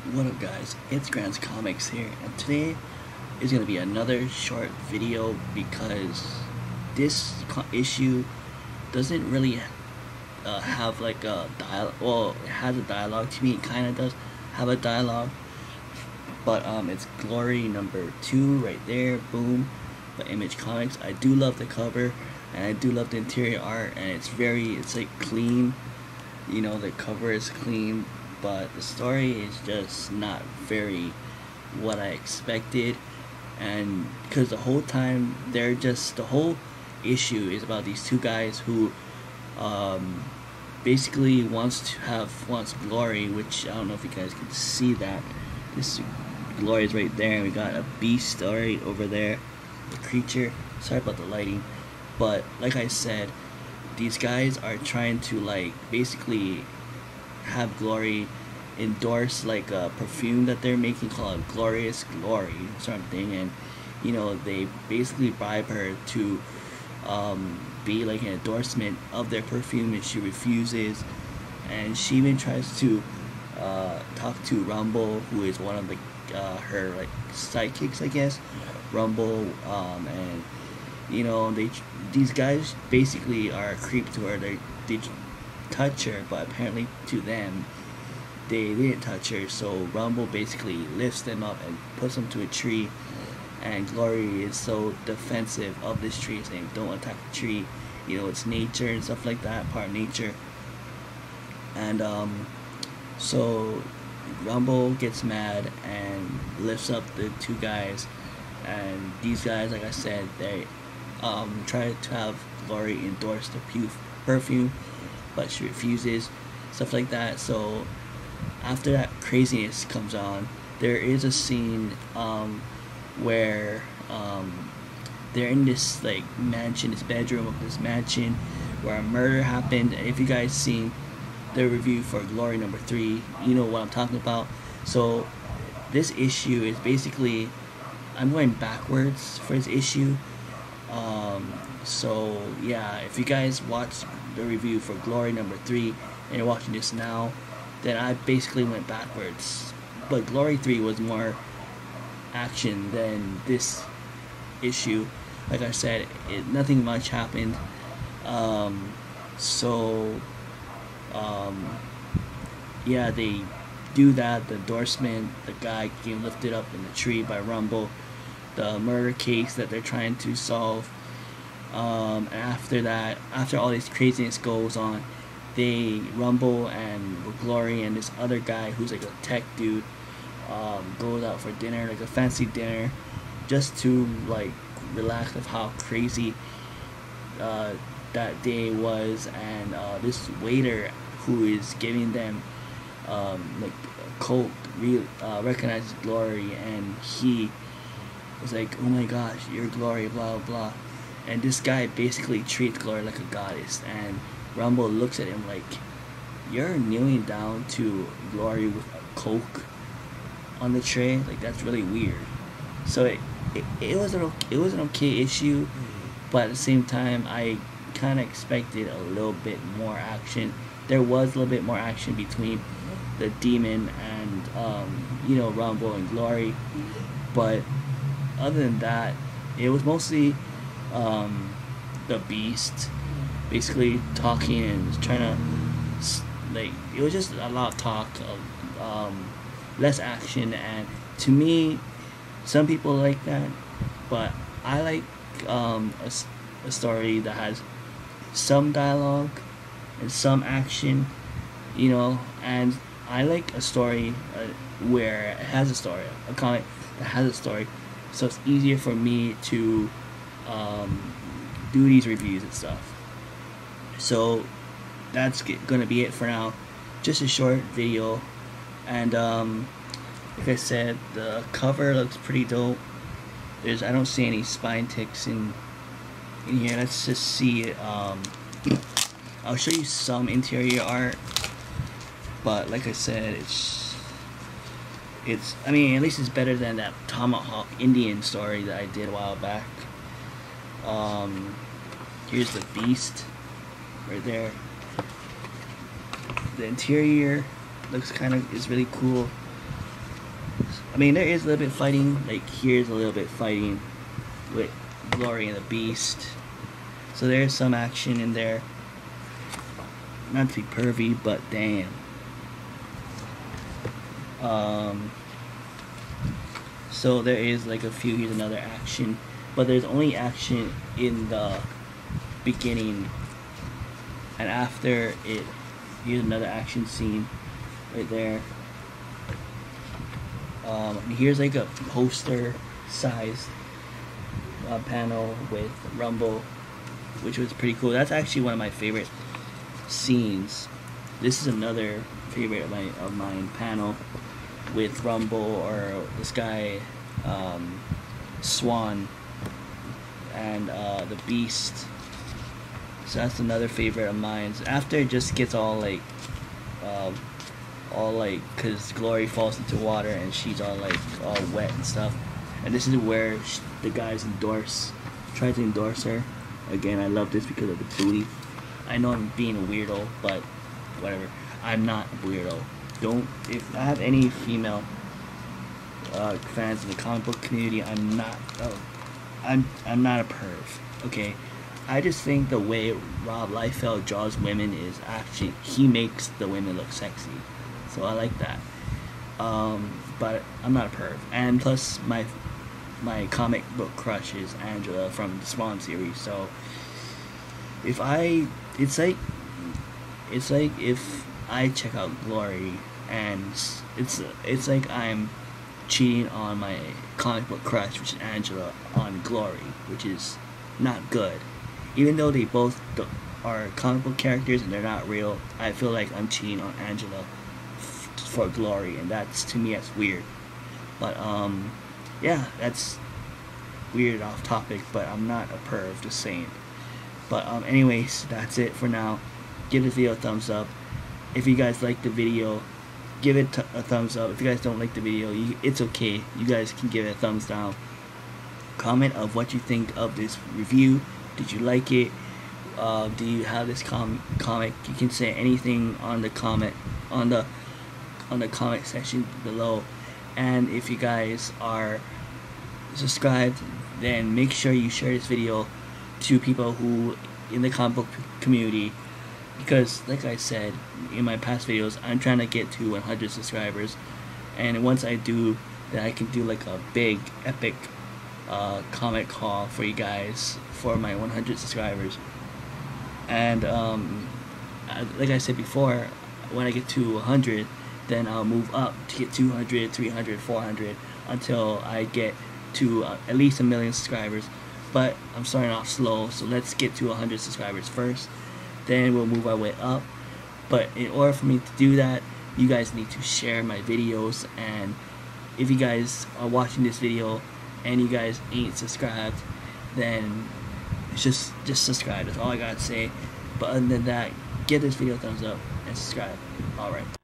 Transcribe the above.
What up guys, it's Grantz Comics here, and today is going to be another short video because this issue doesn't really uh, have like a dialogue, well it has a dialogue to me, it kind of does have a dialogue, but um, it's Glory number 2 right there, boom, by Image Comics. I do love the cover, and I do love the interior art, and it's very, it's like clean, you know, the cover is clean, but the story is just not very what I expected. And because the whole time they're just the whole issue is about these two guys who um, basically wants to have wants glory, which I don't know if you guys can see that. This glory is right there, and we got a beast right over there, the creature. Sorry about the lighting, but like I said, these guys are trying to like basically have Glory endorse like a perfume that they're making called Glorious Glory sort of thing and you know they basically bribe her to um, be like an endorsement of their perfume and she refuses and she even tries to uh, talk to Rumble who is one of the uh, her like sidekicks I guess Rumble um, and you know they these guys basically are a creep to her. They, they touch her, but apparently to them, they didn't touch her. So Rumble basically lifts them up and puts them to a tree. And Glory is so defensive of this tree, saying, "Don't attack the tree." You know, it's nature and stuff like that, part nature. And um, so Rumble gets mad and lifts up the two guys. And these guys, like I said, they um, try to have Glory endorse the perfume but she refuses, stuff like that. So after that craziness comes on, there is a scene um, where um, they're in this like mansion, this bedroom of this mansion, where a murder happened. If you guys seen the review for Glory number three, you know what I'm talking about. So this issue is basically I'm going backwards for this issue. Um, so yeah, if you guys watched the review for Glory number three and you're watching this now, then I basically went backwards. But Glory three was more action than this issue. Like I said, it, nothing much happened. Um, so um, yeah, they do that. The endorsement, the guy getting lifted up in the tree by Rumble, the murder case that they're trying to solve um, after that, after all this craziness goes on, they Rumble and Glory and this other guy who's like a tech dude um, goes out for dinner, like a fancy dinner, just to like relax of how crazy uh, that day was, and uh, this waiter who is giving them um, like coke re- uh, recognizes Glory, and he was like, "Oh my gosh, your Glory," blah blah. And this guy basically treats Glory like a goddess. And Rumble looks at him like, "You're kneeling down to Glory with a coke on the tray. Like that's really weird." So it it, it was an it was an okay issue, but at the same time, I kind of expected a little bit more action. There was a little bit more action between the demon and um, you know Rumble and Glory, but other than that, it was mostly um, the Beast, basically talking and trying to like it was just a lot of talk of um, less action and to me some people like that but i like um, a, a story that has some dialogue and some action you know and i like a story uh, where it has a story a comic that has a story. So it's easier for me to um, do these reviews and stuff. So that's gonna be it for now. Just a short video, and um, like I said, the cover looks pretty dope. There's I don't see any spine ticks in in here. Let's just see it. Um, I'll show you some interior art, but like I said, it's it's. I mean, at least it's better than that Tomahawk Indian story that I did a while back. Um, here's the beast right there. The interior looks kind of is really cool. I mean, there is a little bit fighting. Like here's a little bit fighting with Glory and the Beast. So there's some action in there. Not to be pervy, but damn. Um. So there is like a few. Here's another action, but there's only action in the beginning, and after it, here's another action scene, right there. Um, here's like a poster sized uh, panel with Rumble, which was pretty cool. That's actually one of my favorite scenes. This is another favorite of, my, of mine panel with Rumble or this guy um, Swan and uh, the Beast. So that's another favorite of mine. After it just gets all like, uh, all like, cause Glory falls into water and she's all like all wet and stuff. And this is where she, the guys endorse, try to endorse her. Again, I love this because of the booty. I know I'm being a weirdo, but whatever. I'm not a weirdo. Don't if I have any female uh, fans in the comic book community, I'm not. Oh, I'm I'm not a perv. Okay, I just think the way Rob Liefeld draws women is actually he makes the women look sexy, so I like that. Um, but I'm not a perv, and plus my my comic book crush is Angela from the Spawn series. So if I, it's like it's like if I check out Glory and it's it's like I'm cheating on my comic book crush, which is Angela, on Glory, which is not good. Even though they both are comic book characters and they're not real, I feel like I'm cheating on Angela for Glory, and that's to me that's weird. But um, yeah, that's weird off topic, but I'm not a perv, just saying. But um, anyways, that's it for now. Give the video a thumbs up. If you guys like the video, give it a thumbs up. If you guys don't like the video, you, it's okay. You guys can give it a thumbs down. Comment of what you think of this review. Did you like it? Uh, do you have this com comic? You can say anything on the comment on the on the comment section below. And if you guys are subscribed, then make sure you share this video to people who in the comic book community because like I said in my past videos I'm trying to get to 100 subscribers. And once I do then I can do like a big epic uh, comic haul for you guys for my 100 subscribers. And um, like I said before when I get to 100 then I'll move up to get 200 300 400 until I get to uh, at least a million subscribers. But I'm starting off slow so let's get to 100 subscribers first then we'll move our way up. But in order for me to do that you guys need to share my videos. And if you guys are watching this video and you guys ain't subscribed then just just subscribe. That's all I gotta say. But other than that give this video a thumbs up and subscribe. Alright